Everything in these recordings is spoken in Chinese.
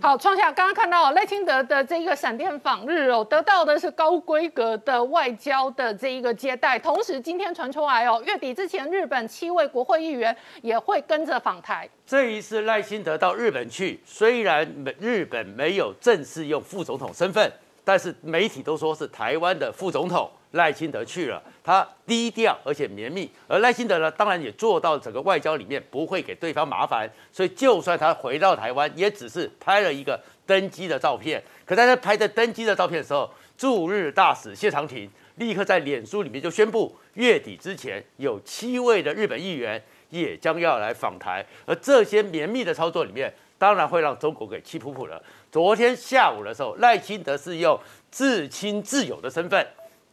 好，创下刚刚看到赖清德的这个闪电访日哦，得到的是高规格的外交的这一个接待。同时，今天传出来哦，月底之前，日本七位国会议员也会跟着访台。这一次赖清德到日本去，虽然日本没有正式用副总统身份，但是媒体都说是台湾的副总统。赖清德去了，他低调而且绵密，而赖清德呢，当然也做到整个外交里面不会给对方麻烦，所以就算他回到台湾，也只是拍了一个登机的照片。可在他拍的登机的照片的时候，驻日大使谢长廷立刻在脸书里面就宣布，月底之前有七位的日本议员也将要来访台，而这些绵密的操作里面，当然会让中国给气噗噗了。昨天下午的时候，赖清德是用至亲至友的身份。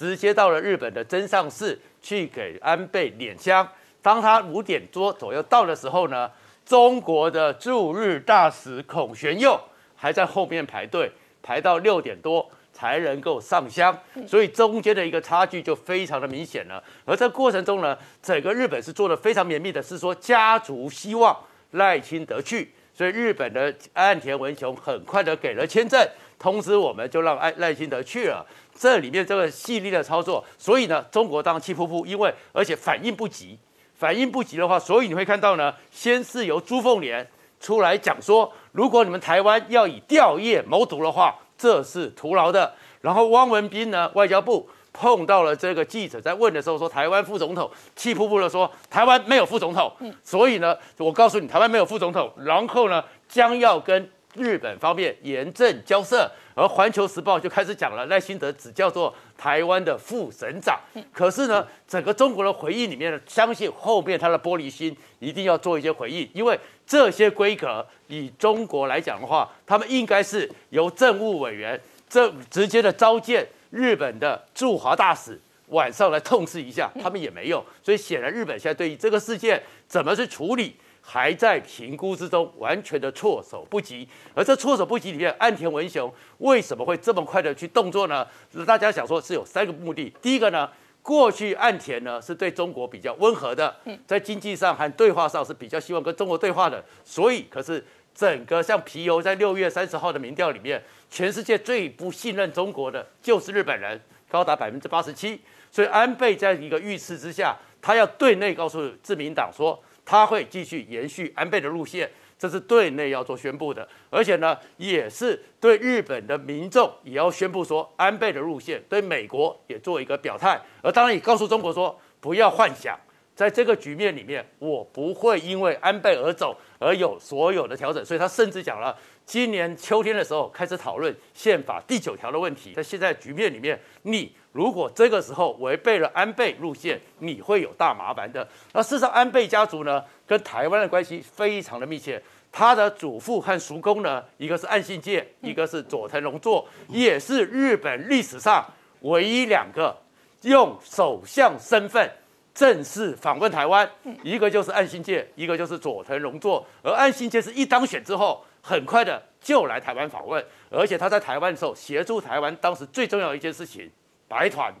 直接到了日本的真上寺去给安倍敛香。当他五点多左右到的时候呢，中国的驻日大使孔玄佑还在后面排队，排到六点多才能够上香。所以中间的一个差距就非常的明显了。而这过程中呢，整个日本是做的非常绵密的，是说家族希望赖清德去，所以日本的岸田文雄很快的给了签证，通知我们就让赖赖清德去了。这里面这个细腻的操作，所以呢，中国当然气扑扑，因为而且反应不及，反应不及的话，所以你会看到呢，先是由朱凤莲出来讲说，如果你们台湾要以吊唁谋独的话，这是徒劳的。然后汪文斌呢，外交部碰到了这个记者在问的时候，说台湾副总统气扑扑的说，台湾没有副总统，所以呢，我告诉你，台湾没有副总统，然后呢，将要跟。日本方面严正交涉，而《环球时报》就开始讲了，赖清德只叫做台湾的副省长。可是呢，整个中国的回应里面呢，相信后面他的玻璃心一定要做一些回应，因为这些规格以中国来讲的话，他们应该是由政务委员这直接的召见日本的驻华大使，晚上来痛斥一下，他们也没有。所以显然日本现在对于这个事件怎么去处理？还在评估之中，完全的措手不及。而这措手不及里面，岸田文雄为什么会这么快的去动作呢？大家想说是有三个目的。第一个呢，过去岸田呢是对中国比较温和的，在经济上和对话上是比较希望跟中国对话的。所以，可是整个像皮尤在六月三十号的民调里面，全世界最不信任中国的就是日本人，高达百分之八十七。所以安倍在一个预示之下，他要对内告诉自民党说。他会继续延续安倍的路线，这是对内要做宣布的，而且呢，也是对日本的民众也要宣布说安倍的路线，对美国也做一个表态，而当然也告诉中国说不要幻想，在这个局面里面，我不会因为安倍而走而有所有的调整，所以他甚至讲了。今年秋天的时候开始讨论宪法第九条的问题，在现在局面里面，你如果这个时候违背了安倍路线，你会有大麻烦的。那事实上，安倍家族呢跟台湾的关系非常的密切，他的祖父和叔公呢，一个是岸信介，一个是佐藤荣作，也是日本历史上唯一两个用首相身份正式访问台湾，一个就是岸信介，一个就是佐藤荣作。而岸信介是一当选之后。很快的就来台湾访问，而且他在台湾的时候协助台湾，当时最重要的一件事情，白团，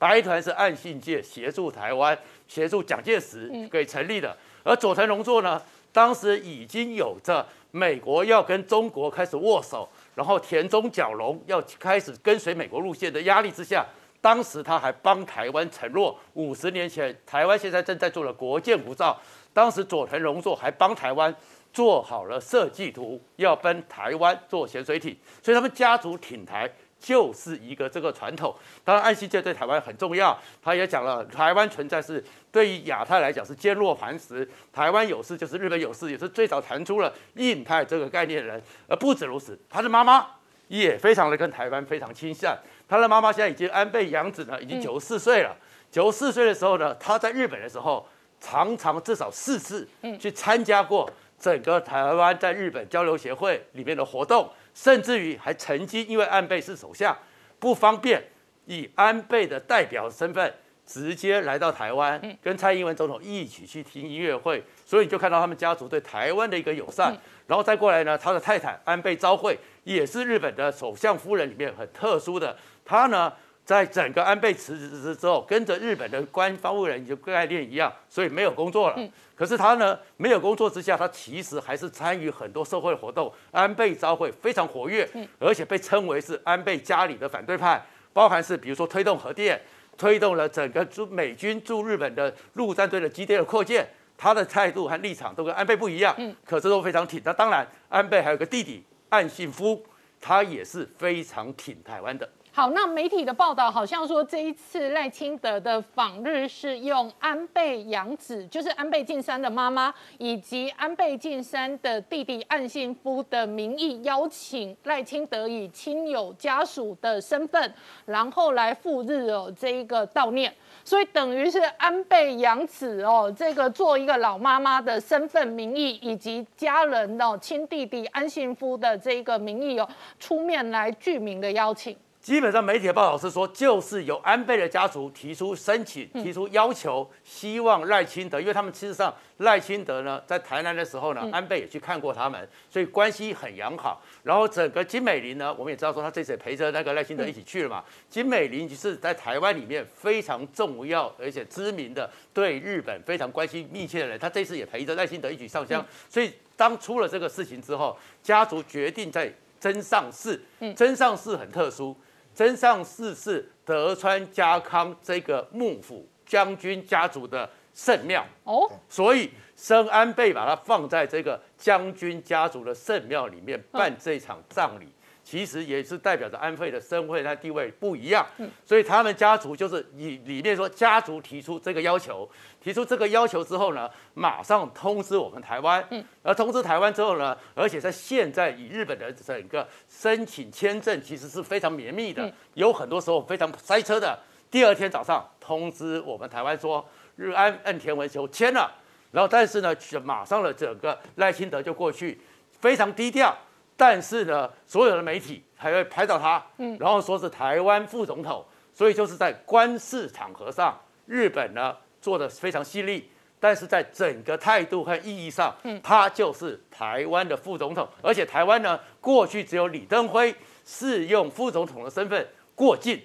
白团是岸信介协助台湾，协助蒋介石给成立的。而佐藤荣作呢，当时已经有着美国要跟中国开始握手，然后田中角荣要开始跟随美国路线的压力之下，当时他还帮台湾承诺，五十年前台湾现在正在做的国建无造，当时佐藤荣作还帮台湾。做好了设计图，要奔台湾做潜水艇，所以他们家族挺台就是一个这个传统。当然，爱信界对台湾很重要，他也讲了，台湾存在是对于亚太来讲是坚若磐石，台湾有事就是日本有事，也是最早谈出了印太这个概念的人。而不止如此，他的妈妈也非常的跟台湾非常亲善。他的妈妈现在已经安倍洋子呢，已经九十四岁了。九十四岁的时候呢，他在日本的时候，常常至少四次去参加过。整个台湾在日本交流协会里面的活动，甚至于还曾经因为安倍是首相，不方便以安倍的代表身份直接来到台湾，跟蔡英文总统一起去听音乐会，所以你就看到他们家族对台湾的一个友善。然后再过来呢，他的太太安倍昭惠也是日本的首相夫人里面很特殊的，她呢在整个安倍辞职之后，跟着日本的官方务人就概念一样，所以没有工作了。可是他呢，没有工作之下，他其实还是参与很多社会活动。安倍昭会非常活跃，而且被称为是安倍家里的反对派，包含是比如说推动核电，推动了整个驻美军驻日本的陆战队的基地的扩建，他的态度和立场都跟安倍不一样。嗯，可是都非常挺。那当然，安倍还有个弟弟岸信夫，他也是非常挺台湾的。好，那媒体的报道好像说，这一次赖清德的访日是用安倍养子，就是安倍晋三的妈妈，以及安倍晋三的弟弟岸信夫的名义邀请赖清德以亲友家属的身份，然后来赴日哦这一个悼念，所以等于是安倍养子哦这个做一个老妈妈的身份名义，以及家人哦亲弟弟安信夫的这一个名义哦出面来具名的邀请。基本上媒体的报道是说，就是由安倍的家族提出申请、提出要求，希望赖清德，因为他们事实上赖清德呢在台南的时候呢，安倍也去看过他们，所以关系很良好。然后整个金美玲呢，我们也知道说，他这次也陪着那个赖清德一起去了嘛。金美玲是在台湾里面非常重要而且知名的，对日本非常关系密切的人，他这次也陪着赖清德一起上香。所以当出了这个事情之后，家族决定在真上寺，真上市很特殊。真上寺是德川家康这个幕府将军家族的圣庙哦，所以生安倍把它放在这个将军家族的圣庙里面办这场葬礼。其实也是代表着安倍的身份和地位不一样，所以他们家族就是以里面说家族提出这个要求，提出这个要求之后呢，马上通知我们台湾，而通知台湾之后呢，而且在现在以日本的整个申请签证其实是非常绵密的，有很多时候非常塞车的。第二天早上通知我们台湾说日安岸田文雄签了，然后但是呢，马上的整个赖清德就过去，非常低调。但是呢，所有的媒体还会拍到他，嗯，然后说是台湾副总统，所以就是在官事场合上，日本呢做的非常犀利，但是在整个态度和意义上，嗯，他就是台湾的副总统，而且台湾呢过去只有李登辉是用副总统的身份过境，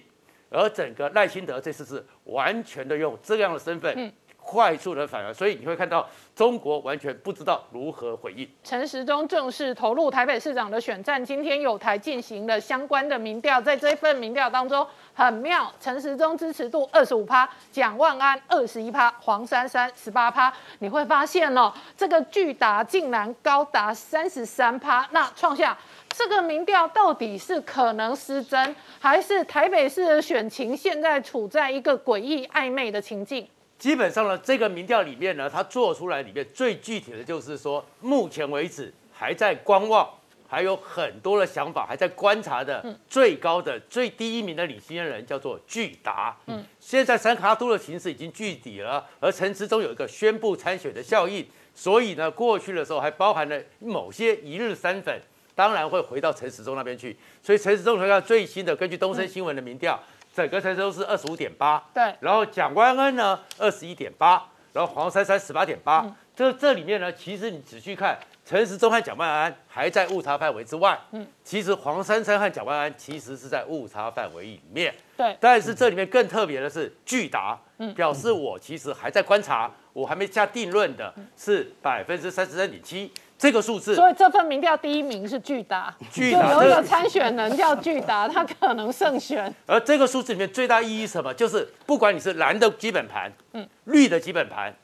而整个赖清德这次是完全的用这样的身份。快速的反应，所以你会看到中国完全不知道如何回应。陈时中正式投入台北市长的选战，今天有台进行了相关的民调，在这份民调当中很妙，陈时中支持度二十五趴，蒋万安二十一趴，黄珊珊十八趴。你会发现哦，这个巨达竟然高达三十三趴，那创下这个民调到底是可能失真，还是台北市的选情现在处在一个诡异暧昧的情境？基本上呢，这个民调里面呢，它做出来里面最具体的就是说，目前为止还在观望，还有很多的想法还在观察的。最高的最低一名的领先人叫做巨达。嗯，现在三卡都的形势已经具底了，而陈时中有一个宣布参选的效应，所以呢，过去的时候还包含了某些一日三粉，当然会回到陈时中那边去。所以陈时中回到最新的，根据东森新闻的民调。整个陈都是二十五点八，对，然后蒋万安呢二十一点八，然后黄珊珊十八点八，这这里面呢，其实你仔细看，陈时中和蒋万安还在误差范围之外，嗯，其实黄珊珊和蒋万安其实是在误差范围里面，对，但是这里面更特别的是巨达，嗯，表示我其实还在观察，我还没下定论的是百分之三十三点七。这个数字，所以这份民调第一名是巨达，巨达有一个参选人叫巨达，他可能胜选。而这个数字里面最大意义什么？就是不管你是蓝的基本盘，嗯，绿的基本盘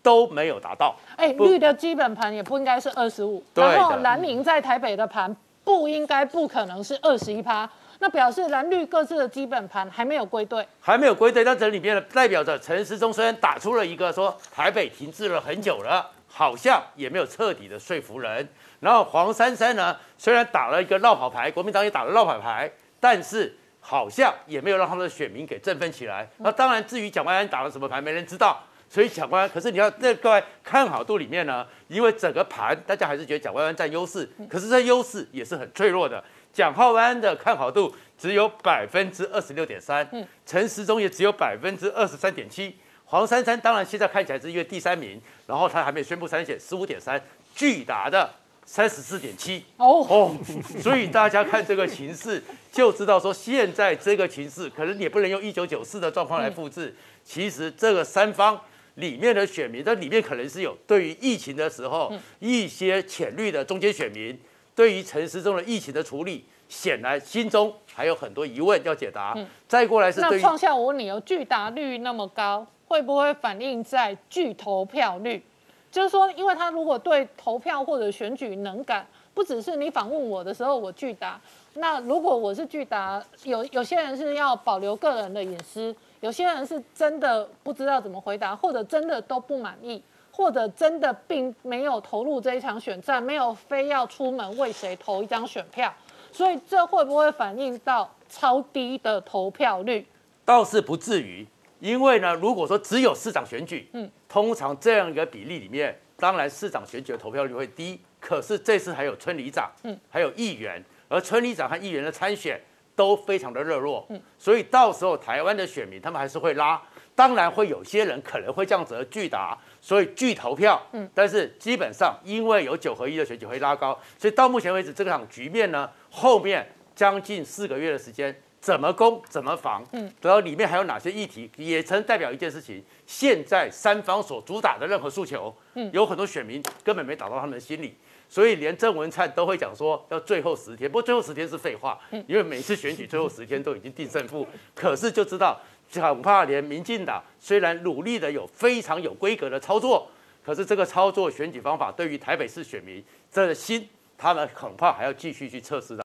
都没有达到。哎，绿的基本盘也不应该是二十五，然后蓝营在台北的盘不应该不可能是二十一趴，那表示蓝绿各自的基本盘还没有归队，还没有归队。那这里面代表着陈时中虽然打出了一个说台北停滞了很久了。好像也没有彻底的说服人。然后黄珊珊呢，虽然打了一个绕跑牌，国民党也打了绕跑牌，但是好像也没有让他们的选民给振奋起来。那当然，至于蒋万安打了什么牌，没人知道。所以蒋万安，可是你要在各位看好度里面呢，因为整个盘大家还是觉得蒋万安占优势，可是这优势也是很脆弱的。蒋浩安的看好度只有百分之二十六点三，陈时中也只有百分之二十三点七。黄珊珊当然现在看起来是因为第三名，然后他还没宣布参选，十五点三，巨大的三十四点七。哦。哦，所以大家看这个情势就知道说，现在这个情势可能也不能用一九九四的状况来复制。其实这个三方里面的选民，这里面可能是有对于疫情的时候一些浅绿的中间选民，对于陈时中的疫情的处理，显然心中还有很多疑问要解答。再过来是那创下我问你哦，拒答率那么高，会不会反映在拒投票率？就是说，因为他如果对投票或者选举能感，不只是你访问我的时候我拒答，那如果我是拒答，有有些人是要保留个人的隐私，有些人是真的不知道怎么回答，或者真的都不满意，或者真的并没有投入这一场选战，没有非要出门为谁投一张选票，所以这会不会反映到超低的投票率？倒是不至于。因为呢，如果说只有市长选举，嗯，通常这样一个比例里面，当然市长选举的投票率会低。可是这次还有村里长，嗯，还有议员，而村里长和议员的参选都非常的热络，嗯，所以到时候台湾的选民他们还是会拉。当然会有些人可能会这样子的拒答，所以拒投票，嗯，但是基本上因为有九合一的选举会拉高，所以到目前为止这场局面呢，后面将近四个月的时间。怎么攻怎么防，嗯，然后里面还有哪些议题，也曾代表一件事情。现在三方所主打的任何诉求，嗯，有很多选民根本没打到他们的心里，所以连郑文灿都会讲说要最后十天，不过最后十天是废话，嗯，因为每次选举最后十天都已经定胜负，可是就知道恐怕连民进党虽然努力的有非常有规格的操作，可是这个操作选举方法对于台北市选民的心，他们恐怕还要继续去测试的。